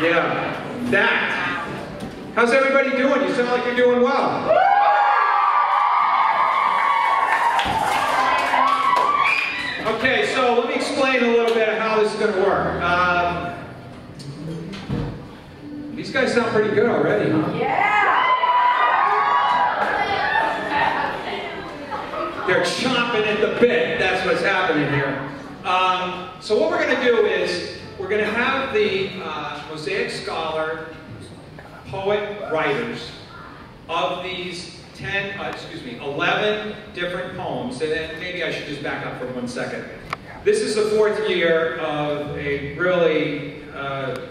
Yeah, that. How's everybody doing? You sound like you're doing well. Okay, so let me explain a little bit of how this is going to work. Um, these guys sound pretty good already, huh? Yeah! They're chomping at the bit. That's what's happening here. Um, so what we're going to do is we're going to have the uh, Mosaic Scholar poet writers of these 10, uh, excuse me, 11 different poems. And then maybe I should just back up for one second. This is the fourth year of a really uh,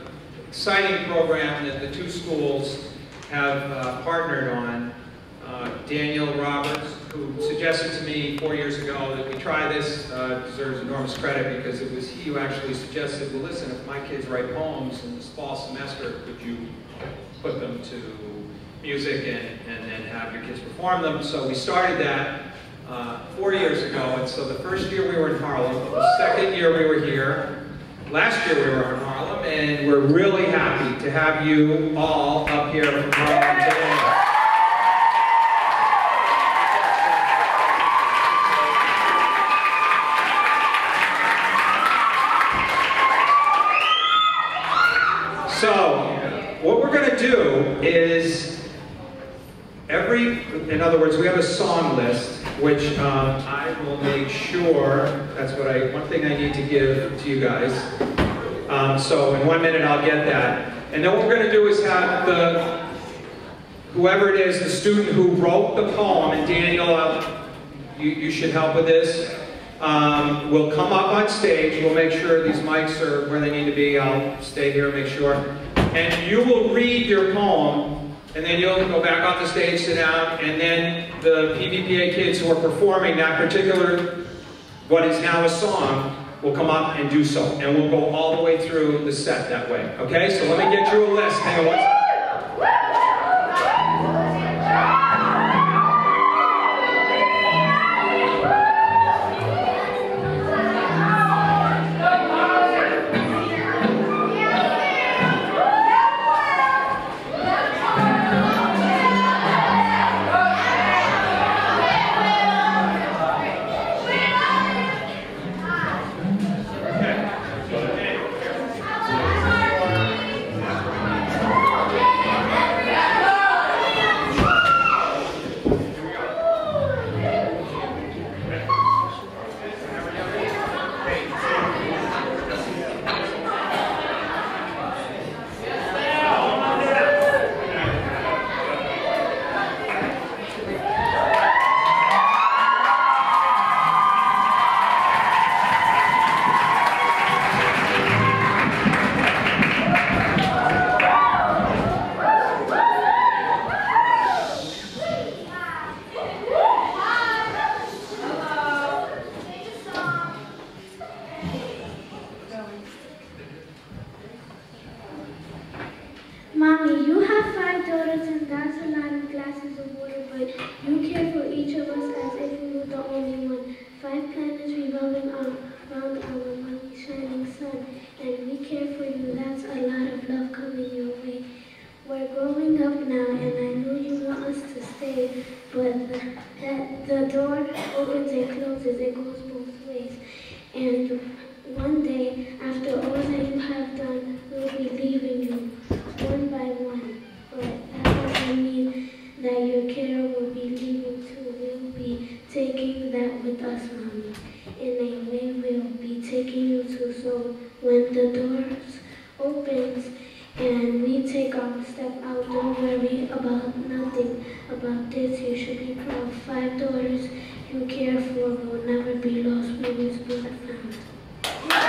exciting program that the two schools have uh, partnered on. Uh, Daniel Roberts, who suggested to me four years ago that we try this, uh, deserves enormous credit because it was he who actually suggested, well listen, if my kids write poems in this fall semester, could you put them to music and, and then have your kids perform them? So we started that uh, four years ago, and so the first year we were in Harlem, the second year we were here, last year we were in Harlem, and we're really happy to have you all up here from Harlem today. Do is every, in other words, we have a song list, which um, I will make sure, that's what I, one thing I need to give to you guys. Um, so in one minute I'll get that. And then what we're going to do is have the, whoever it is, the student who wrote the poem, and Daniel, uh, you, you should help with this, um, will come up on stage. We'll make sure these mics are where they need to be. I'll stay here, and make sure. And you will read your poem, and then you'll go back off the stage, sit down, and then the PVPA kids who are performing that particular, what is now a song, will come up and do so. And we'll go all the way through the set that way. Okay? So let me get you a list. Hang on about nothing. About this, you should be proud. Five daughters you care for will never be lost, always be found.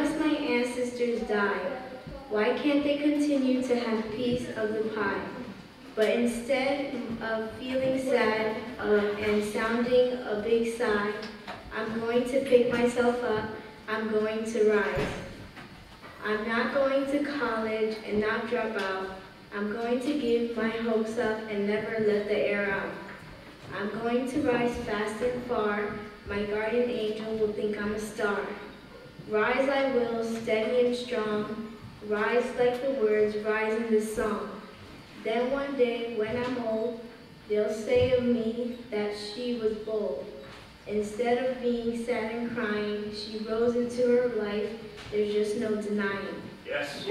Must my ancestors die? Why can't they continue to have piece of the pie? But instead of feeling sad uh, and sounding a big sigh, I'm going to pick myself up, I'm going to rise. I'm not going to college and not drop out. I'm going to give my hopes up and never let the air out. I'm going to rise fast and far. My guardian angel will think I'm a star. Rise I will, steady and strong. Rise like the words rise in this song. Then one day, when I'm old, they'll say of me that she was bold. Instead of being sad and crying, she rose into her life. There's just no denying. Yes.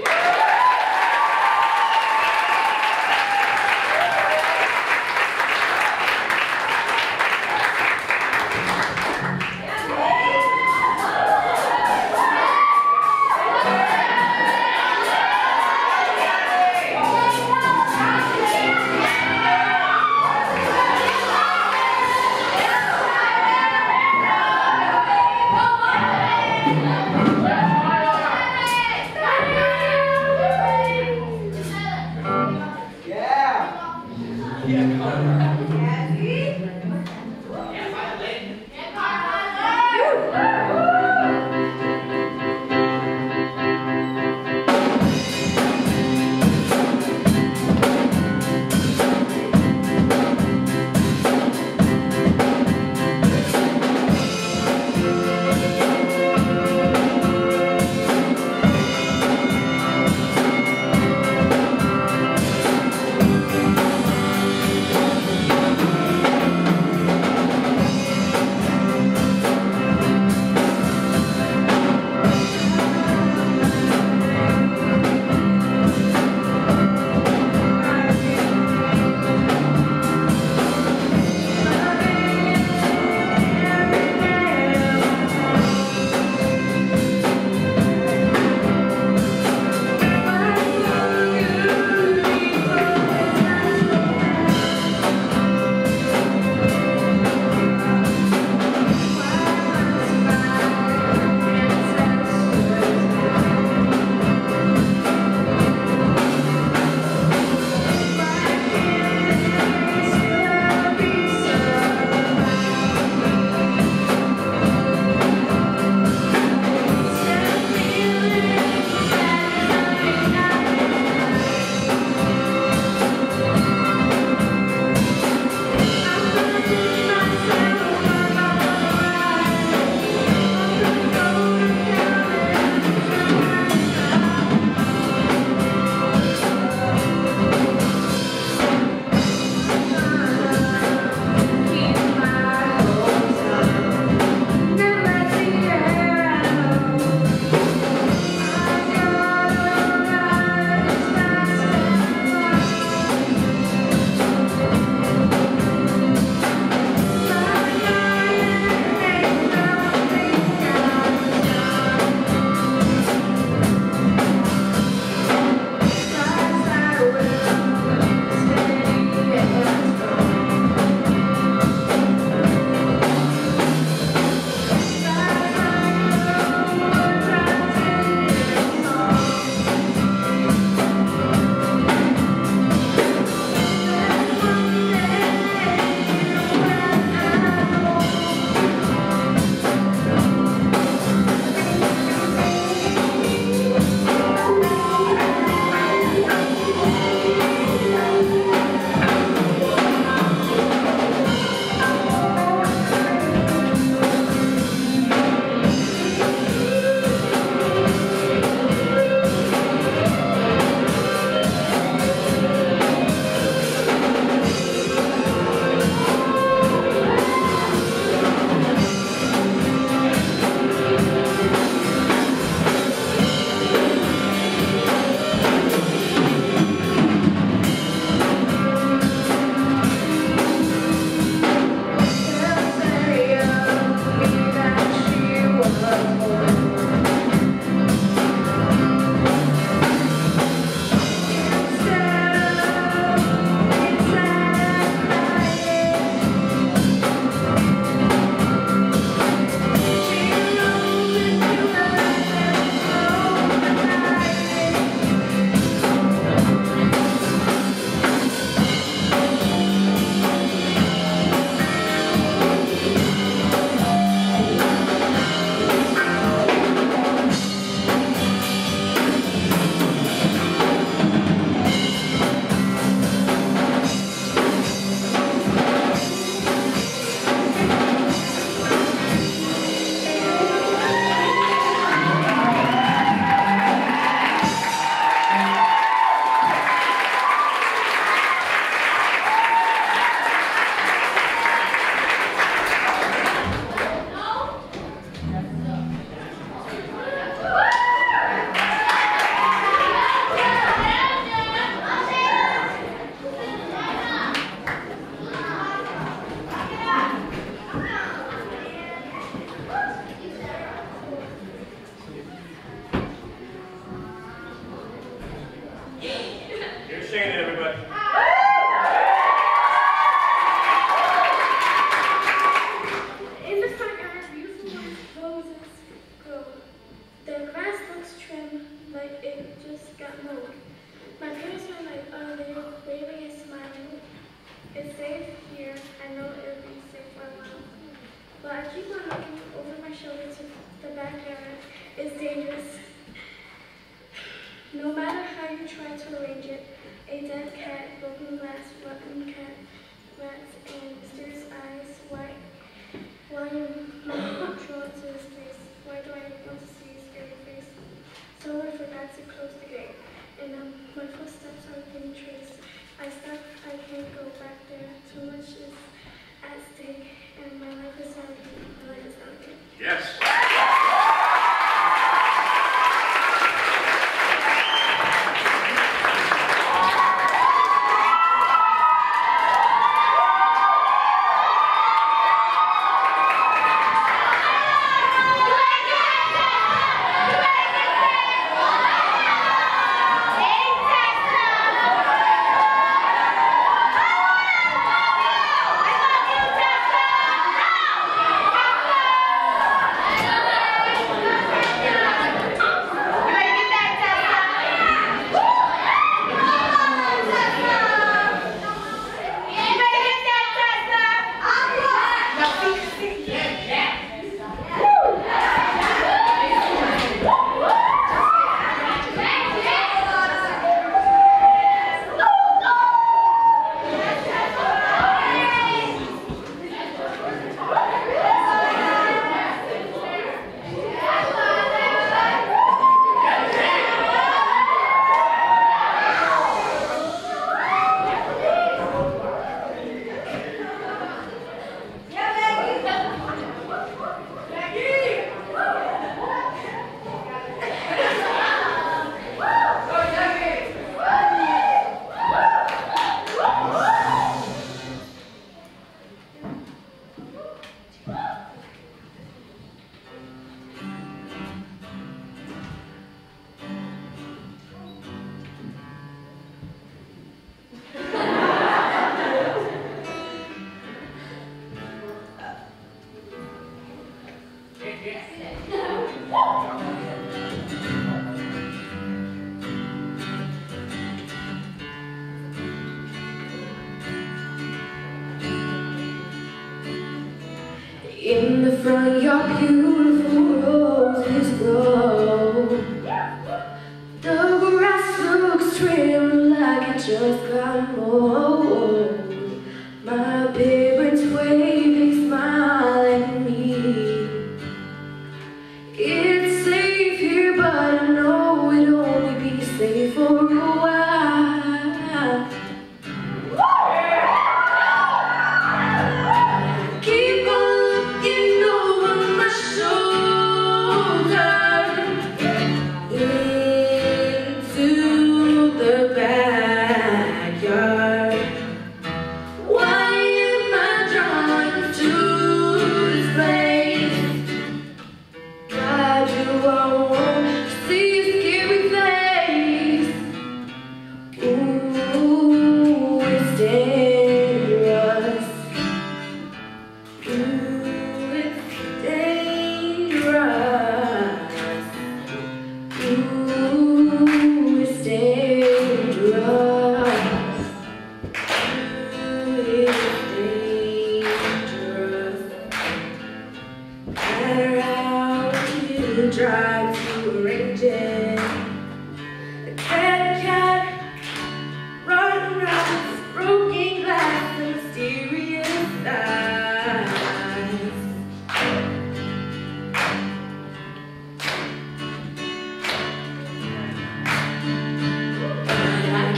In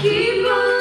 keep on.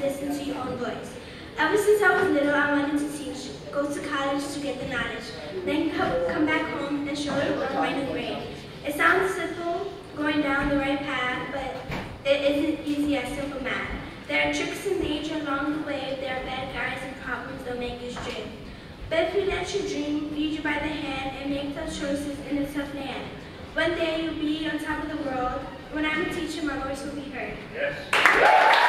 Listen to your own voice. Ever since I was little, I wanted to teach, go to college to get the knowledge, then come back home and show the world my new grade. It sounds simple, going down the right path, but it isn't easy as simple math. There are tricks in nature along the way, there are bad guys and problems that make you stray. But if you let your dream lead you by the hand and make those choices in a tough land, one day you'll be on top of the world. When I'm a teacher, my voice will be heard. Yes.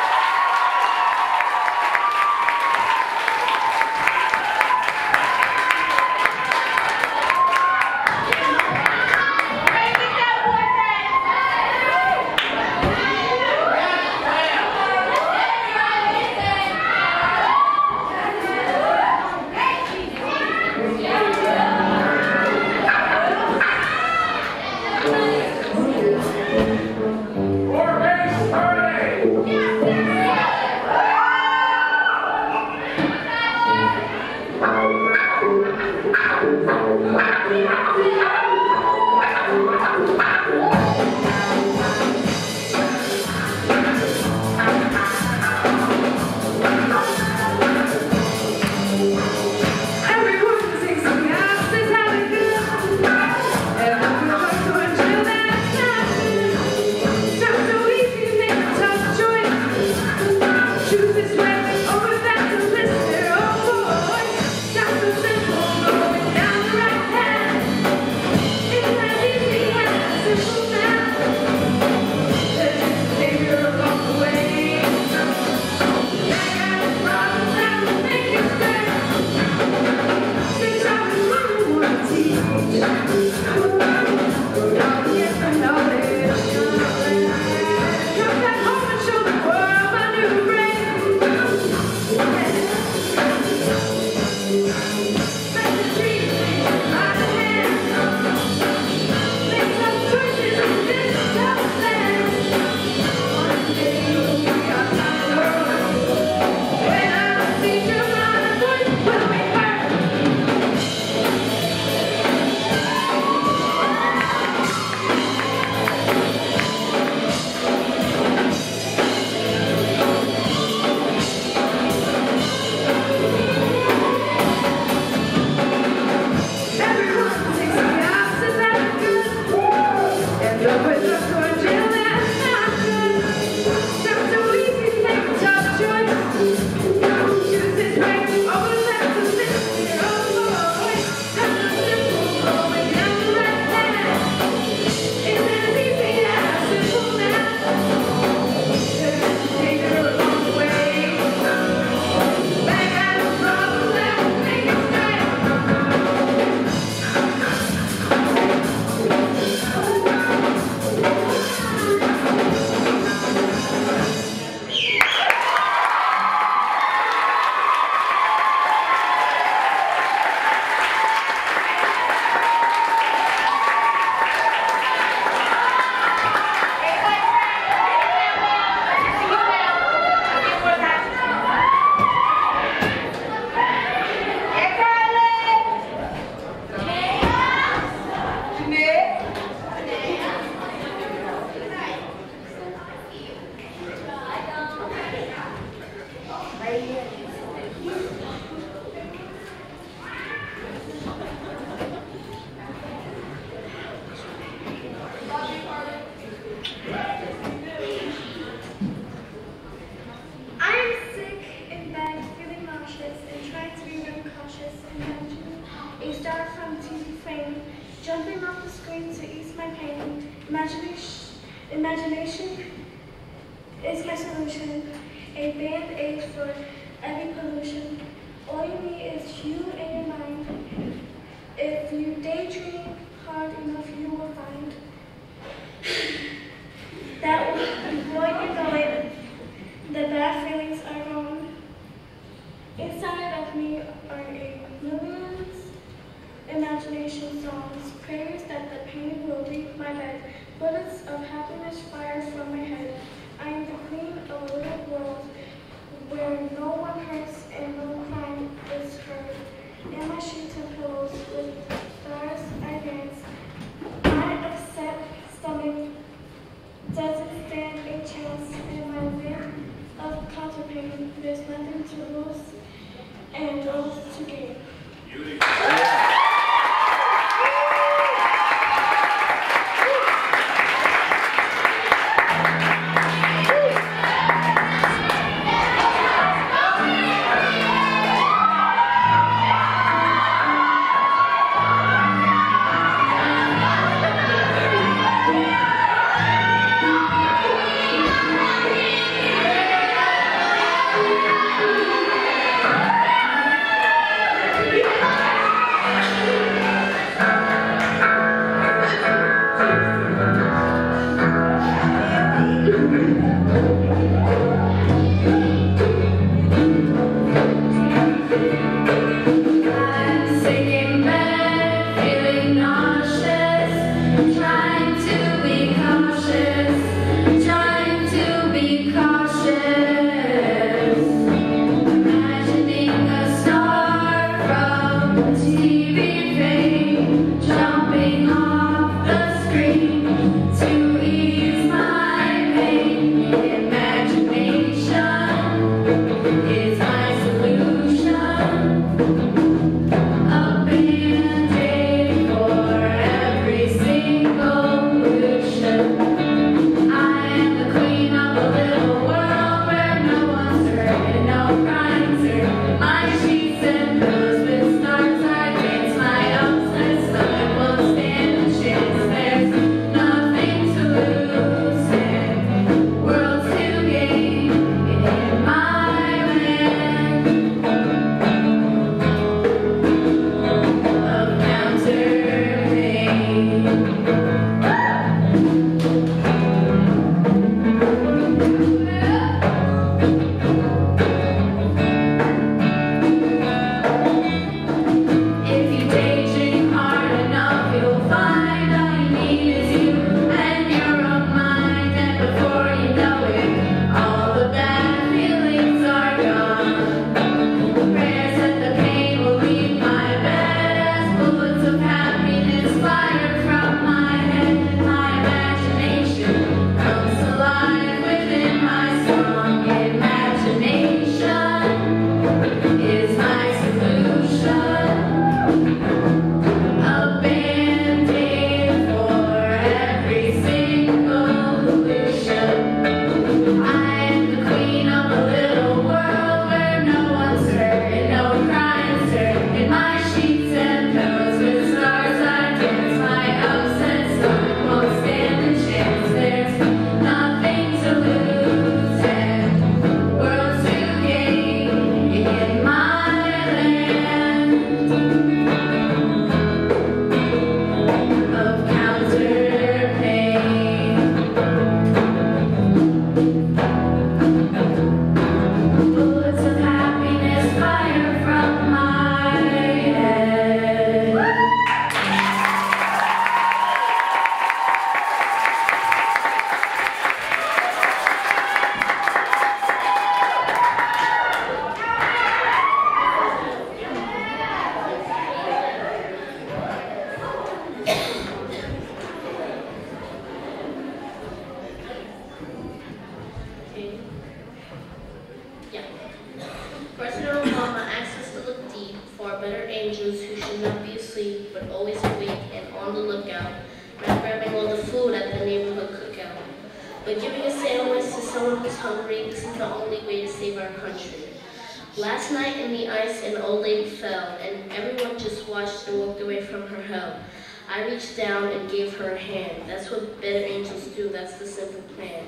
What better angels do. That's the simple plan.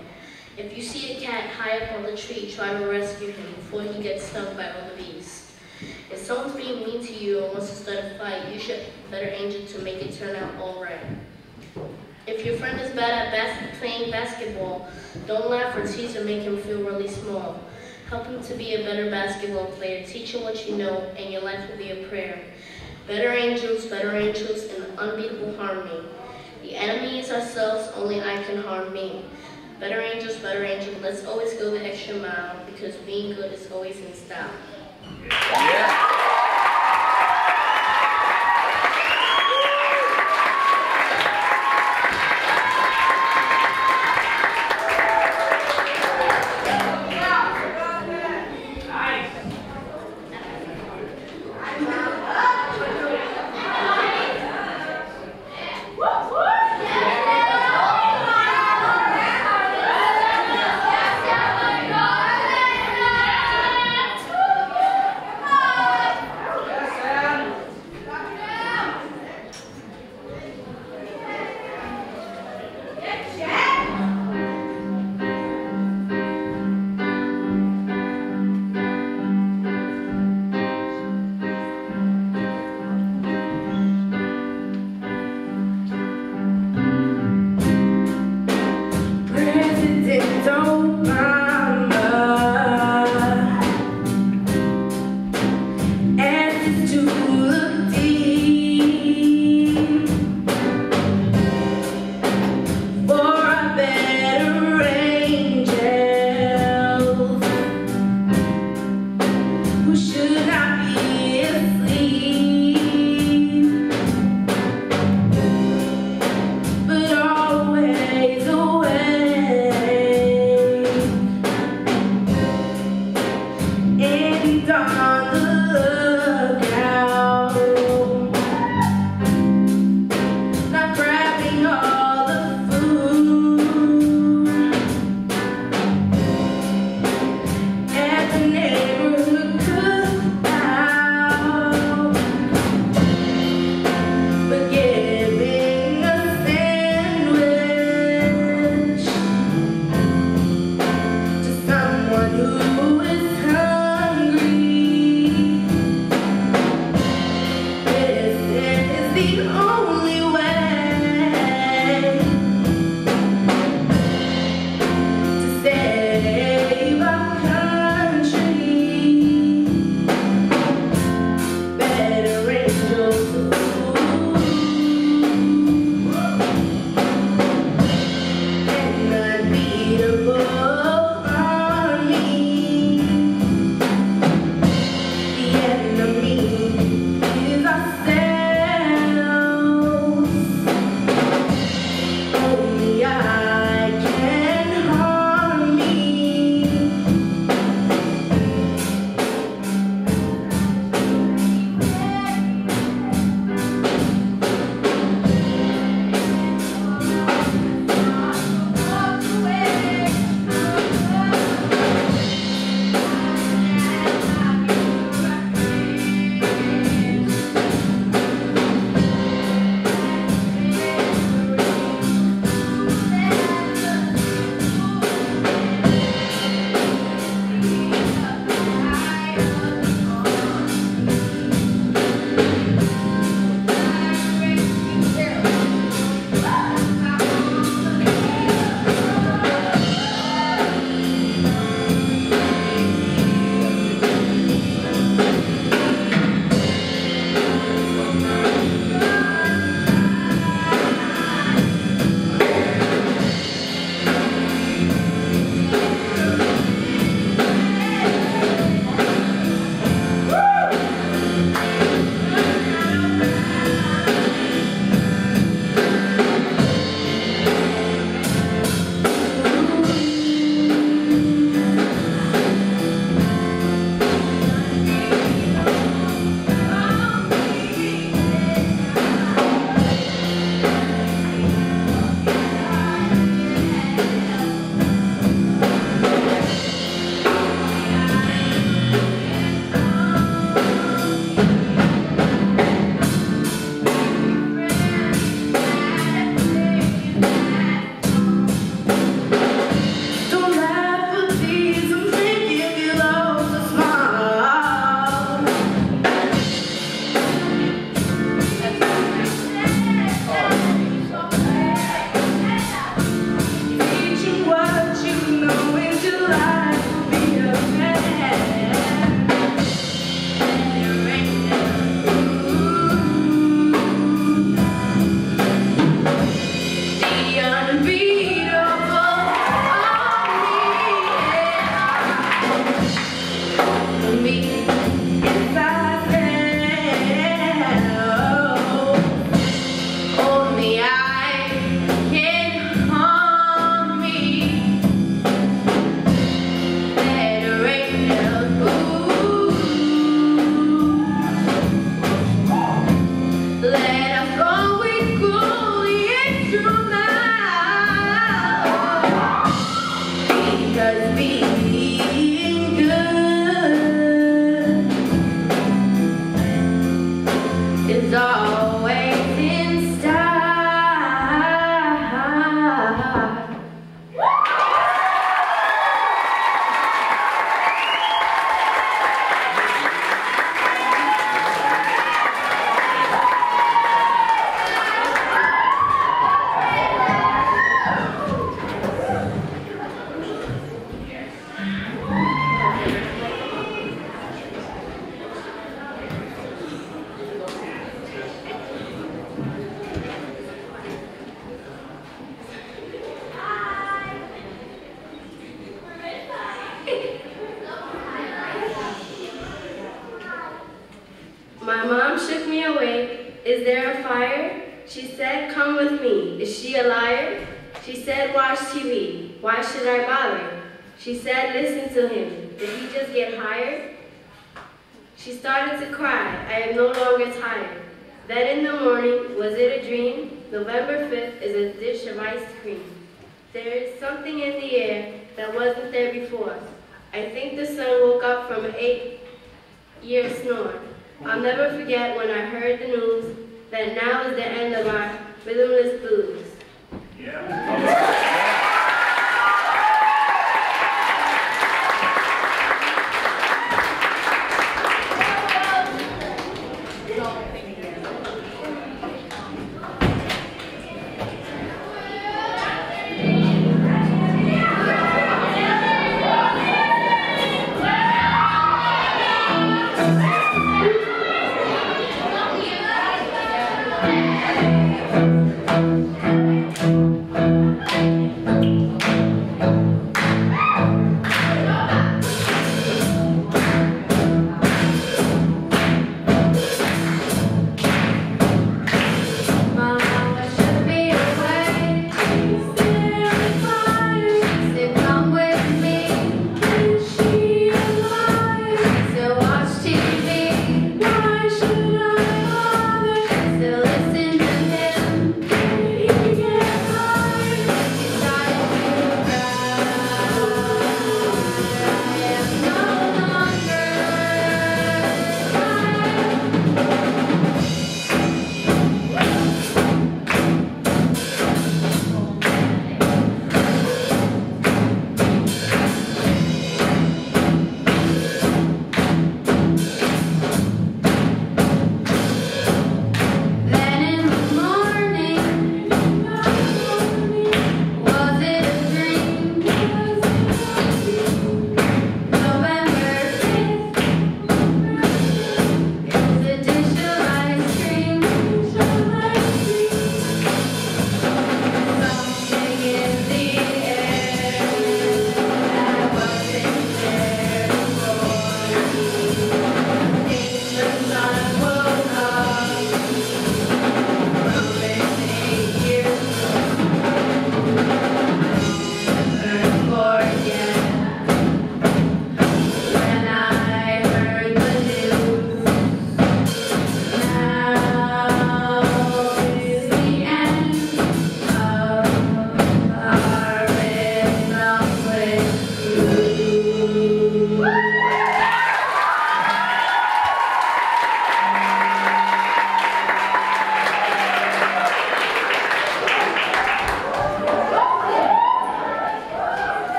If you see a cat high up on the tree, try to rescue him before he gets stung by all the bees. If someone's being mean to you and wants to start a fight, you should better angel to make it turn out all right. If your friend is bad at bas- playing basketball, don't laugh or tease or make him feel really small. Help him to be a better basketball player. Teach him what you know, and your life will be a prayer. Better angels, better angels, in unbeatable harmony. The enemy is ourselves, only I can harm me. Better angels, better angels, let's always go the extra mile, because being good is always in style. Thank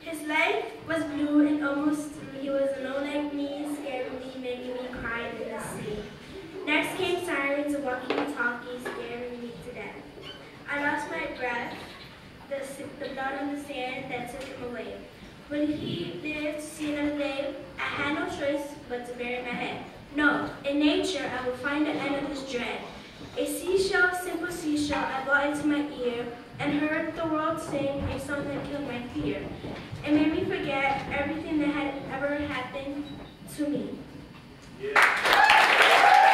his life was blue and almost through. He was alone like me, scaring me, making me cry in the sea. Next came sirens, a walkie-talkie, scaring me to death. I lost my breath, the, the blood on the sand that took him away. When he lived to see another day, I had no choice but to bury my head. No, in nature I will find the end of this dread. A seashell, simple seashell, I brought into my ear and heard the world sing a song that killed my fear. It made me forget everything that had ever happened to me. I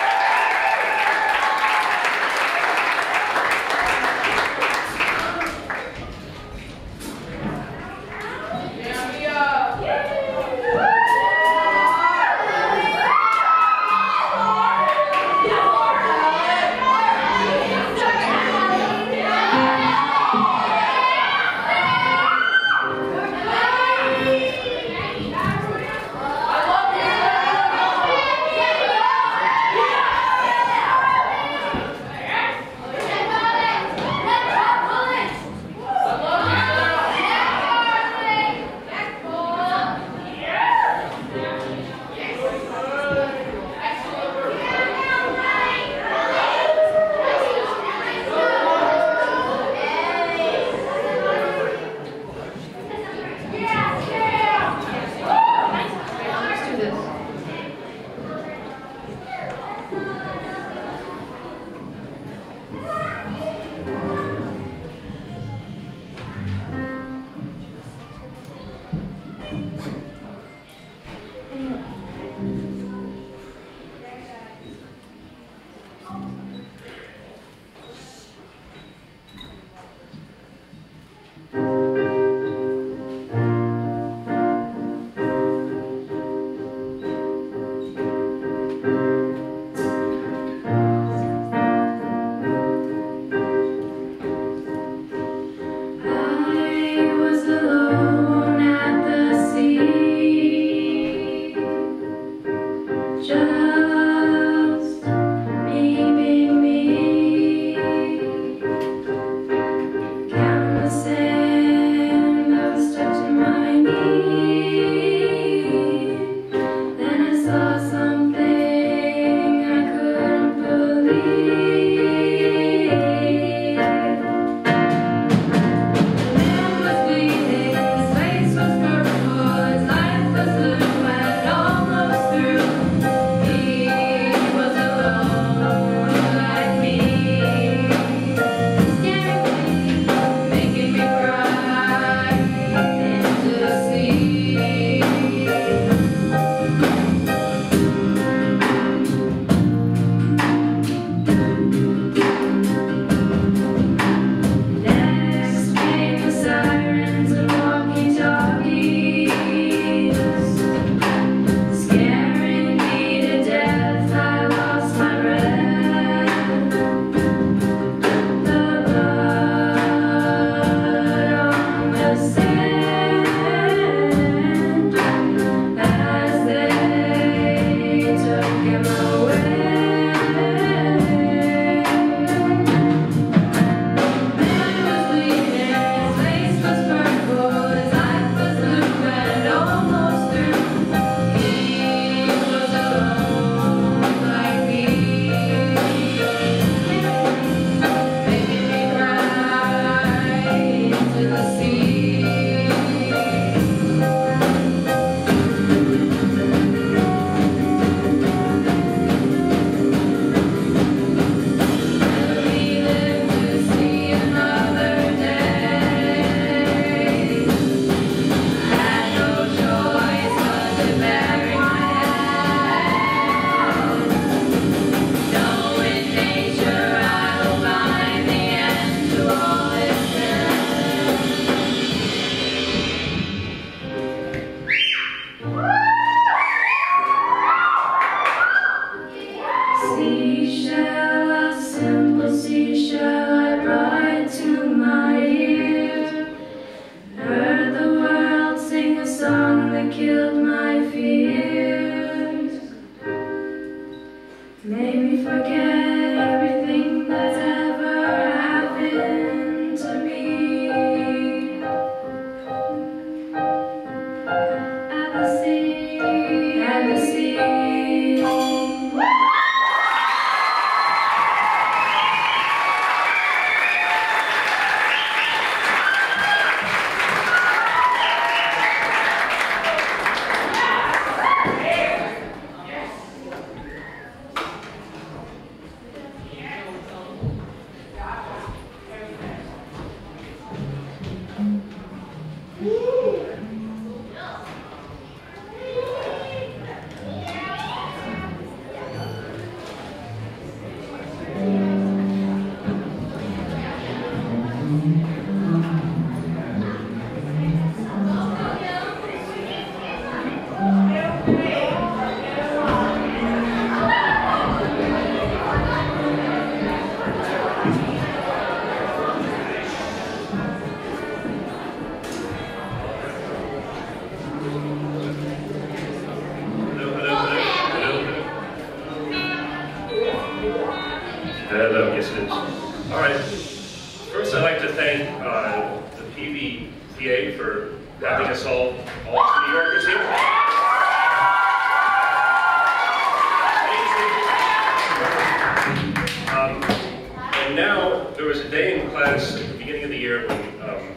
there was a day in class at the beginning of the year when um,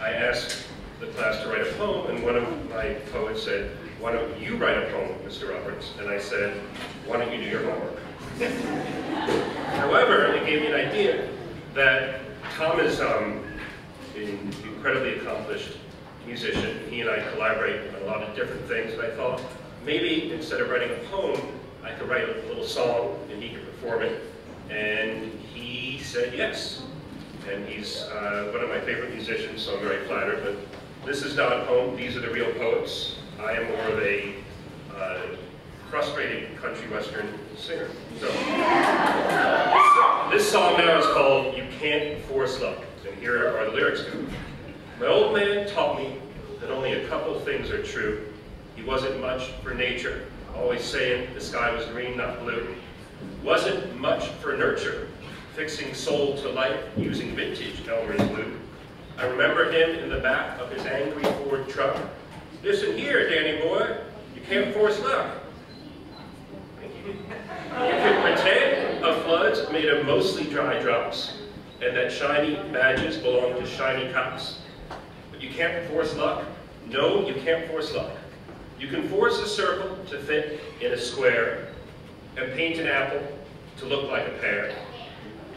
I asked the class to write a poem, and one of my poets said, why don't you write a poem, Mr. Roberts? And I said, why don't you do your homework? However, it gave me an idea that Tom is um, an incredibly accomplished musician. He and I collaborate on a lot of different things, and I thought maybe instead of writing a poem, I could write a little song and he could perform it. And he said yes. And he's uh, one of my favorite musicians, so I'm very flattered. But this is not poem, these are the real poets. I am more of a uh, frustrated country western singer. So this song now is called You Can't Force Love. And here are the lyrics to it. My old man taught me that only a couple things are true. He wasn't much for nature, always saying the sky was green, not blue. Wasn't much for nurture, fixing soul to life using vintage Elmer's glue. I remember him in the back of his angry Ford truck. Listen here, Danny boy, you can't force luck. You can pretend a flood's made of mostly dry drops, and that shiny badges belong to shiny cops. But you can't force luck. No, you can't force luck. You can force a circle to fit in a square, and paint an apple to look like a pear.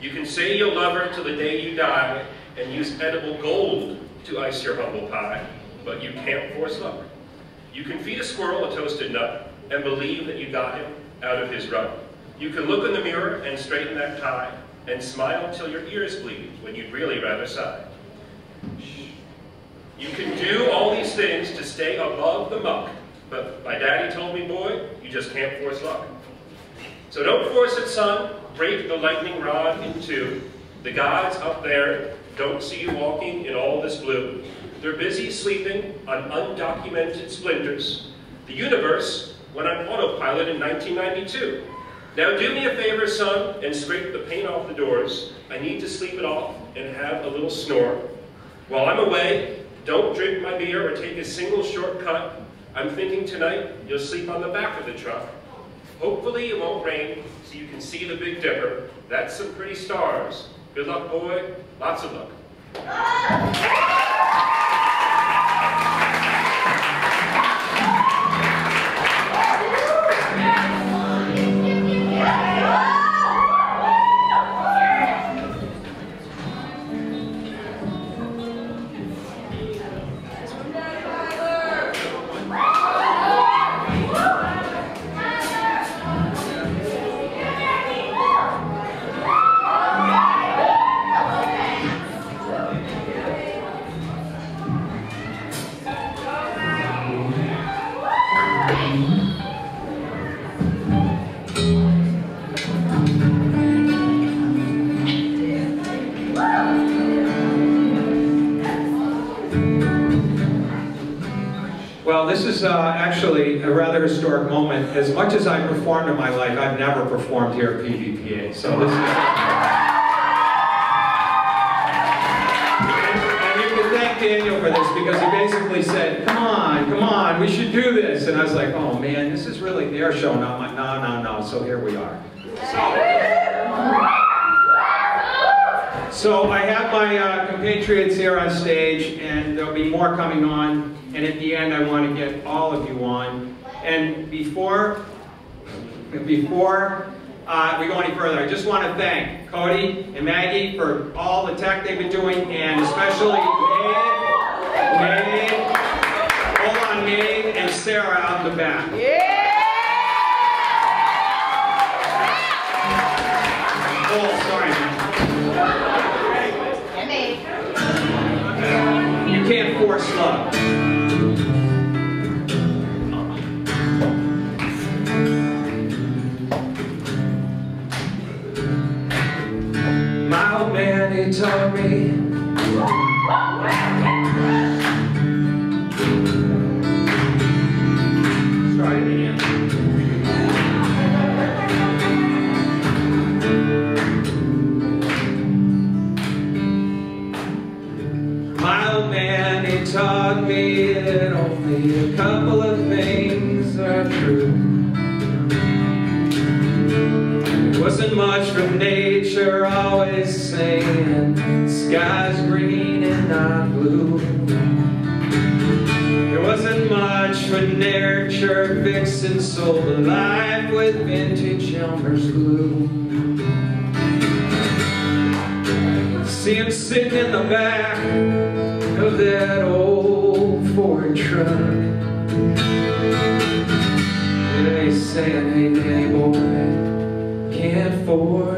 You can say you'll love her till the day you die, and use edible gold to ice your humble pie, but you can't force luck. You can feed a squirrel a toasted nut, and believe that you got him out of his rut. You can look in the mirror and straighten that tie, and smile till your ears bleed when you'd really rather sigh. You can do all these things to stay above the muck, but my daddy told me, boy, you just can't force luck. So don't force it, son. Break the lightning rod in two. The gods up there don't see you walking in all this blue. They're busy sleeping on undocumented splinters. The universe went on autopilot in 1992. Now do me a favor, son, and scrape the paint off the doors. I need to sleep it off and have a little snore. While I'm away, don't drink my beer or take a single shortcut. I'm thinking tonight you'll sleep on the back of the truck. Hopefully it won't rain so you can see the Big Dipper. That's some pretty stars. Good luck, boy. Lots of luck. Ah! Actually a rather historic moment. As much as I performed in my life, I've never performed here at PVPA. So this is. And Daniel for this because he basically said, "Come on, come on, we should do this." And I was like, "Oh man, this is really their show, not my." No, no, no. So here we are. So I have my uh, compatriots here on stage, and there'll be more coming on. And at the end, I want to get all of you on. And before, before uh, we go any further, I just want to thank Cody and Maggie for all the tech they've been doing, and especially Meg, Meg, hold on, Meg, and Sarah out in the back. Yeah. Oh, sorry, man. You can't force love. Vixen sold alive with vintage Elmer's glue. See him sitting in the back of that old Ford truck. Yeah, he's saying, hey, boy, can't force